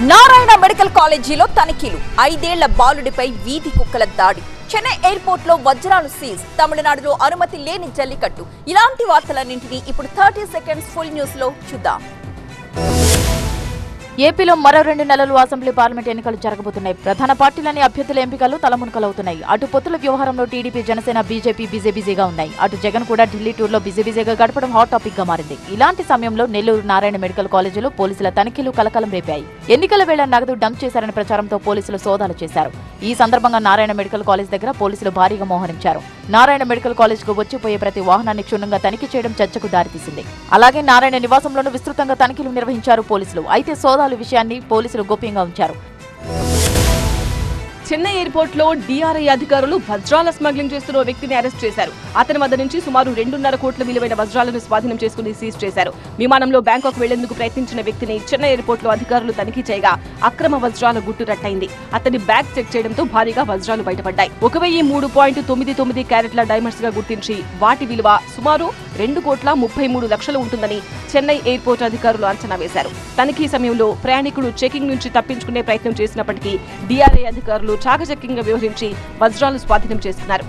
Narayana medical కాలేజీలో తనిఖీలు. ఐదేళ్ళ బాలుడిపై వీధి కుక్కల దాడి. చెన్నై ఎయిర్పోర్ట్లో వజ్రాలు సీజ్. తమిళనాడులో అనుమతి లేని జల్లికట్టు. ఇలాంటి వార్తలన్నింటినీ ఇప్పుడు థర్టీ సెకండ్స్ ఫుల్ న్యూస్లో చూద్దాం. ఏపీలో మరో రెండు నెలలు అసెంబ్లీ పార్లమెంట్ ఎన్నికలు జరగబోతున్నాయి. ప్రధాన పార్టీలని అభ్యర్థుల ఎంపికలు తలమునకలవుతున్నాయి. అటు పొత్తుల వ్యవహారంలో టీడీపీ జనసేన బీజేపీ బిజీ బిజీగా ఉన్నాయి. అటు జగన్ కూడా ఢిల్లీ టూర్లో బిజీ బిజీగా గడపడం హాట్ టాపిక్గా మారింది. ఇలాంటి సమయంలో నెల్లూరు నారాయణ మెడికల్ కాలేజీలో పోలీసుల తనిఖీలు కలకలం రేపాయి. ఎన్నికల వేళ నగదు డంప్ చేశారనే ప్రచారంతో పోలీసులు సోదాలు చేశారు. ఈ సందర్భంగా నారాయణ మెడికల్ కాలేజ్ దగ్గర పోలీసులు భారీగా మోహరించారు. నారాయణ మెడికల్ కాలేజ్కు వచ్చిపోయే ప్రతి వాహనాన్ని క్షుణ్ణంగా తనిఖీ చేయడం చర్చకు దారితీసింది. అలాగే నారాయణ నివాసంలోనూ విస్తృతంగా తనిఖీలు నిర్వహించారు పోలీసులు. అయితే సోదాలు విషయాన్ని పోలీసులు గోప్యంగా ఉంచారు. చెన్నై ఎయిర్పోర్ట్లో డిఆర్ఐ అధికారులు వజ్రాల స్మగ్లింగ్ చేస్తున్న వ్యక్తిని అరెస్ట్ చేశారు. అతని వద్ద నుంచి సుమారు రెండున్నర కోట్ల విలువైన వజ్రాలను స్వాధీనం చేసుకుని సీజ్ చేశారు. విమానంలో బ్యాంకాక్ వెళ్ళేందుకు ప్రయత్నించిన వ్యక్తిని చెన్నై ఎయిర్పోర్ట్లో అధికారులు తనిఖీ చేయగా అక్రమ వజ్రాల గుట్టు రట్టయింది. అతని బ్యాగ్ చెక్ చేయడంతో భారీగా వజ్రాలు బయటపడ్డాయి. ఒక వెయ్యి మూడు పాయింట్ తొమ్మిది తొమ్మిది క్యారెట్ల డైమండ్స్గా గుర్తించి వాటి విలువ సుమారు రెండు కోట్ల ముప్పై మూడు లక్షలు ఉంటుందని చెన్నై ఎయిర్పోర్ట్ అధికారులు అంచనా వేశారు. తనిఖీ సమయంలో ప్రయాణికుడు చెకింగ్ నుంచి తప్పించుకునే ప్రయత్నం చేసినప్పటికీ డిఆర్ఐ అధికారులు చాకచక్యంగా వ్యవహరించి వజ్రాలు స్వాధీనం చేసుకున్నారు.